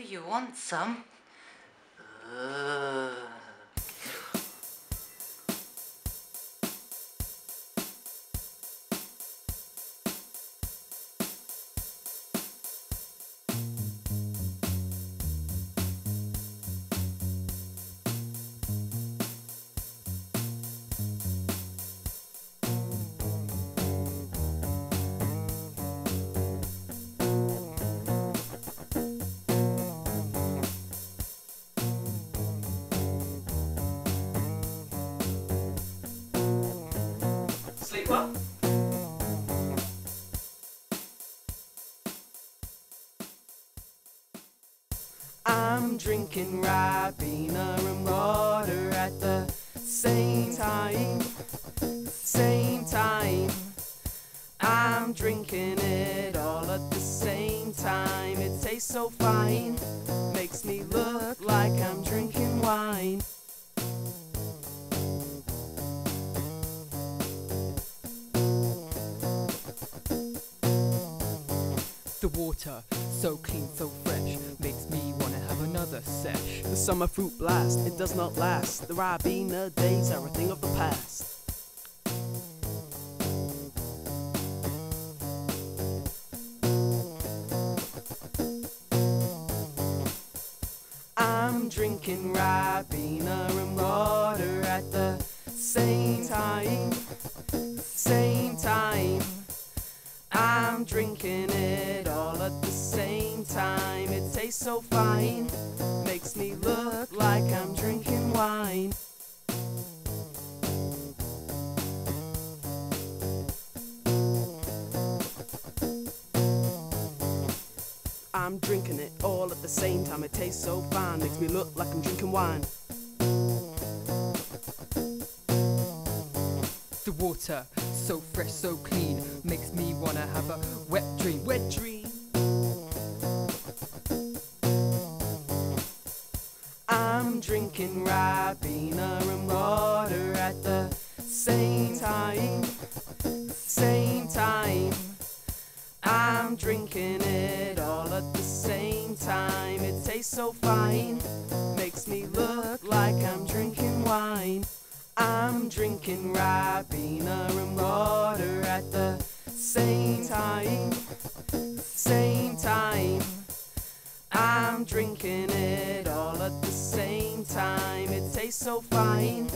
you want some? Ugh. I'm drinking Ribena and water at the same time. Same time. I'm drinking it all at the same time. It tastes so fine. Makes me look like I'm drinking wine. The water, so clean, so fresh, makes me wanna another sesh. The summer fruit blast, it does not last. The Ribena days are a thing of the past. I'm drinking Ribena and water at the same time. Same time. I'm drinking it all at the same time. It tastes so fine, makes me look like I'm drinking wine. I'm drinking it all at the same time. It tastes so fine, makes me look like I'm drinking wine. The water, so fresh, so clean, makes me wanna have a wet dream. Wet dream. I'm drinking Ribena and water at the same time. Same time. I'm drinking it all at the same time. It tastes so fine, makes me look like I'm drinking wine. I'm drinking Ribena and water at the same time. Same time. I'm drinking it at the same time. It tastes so fine,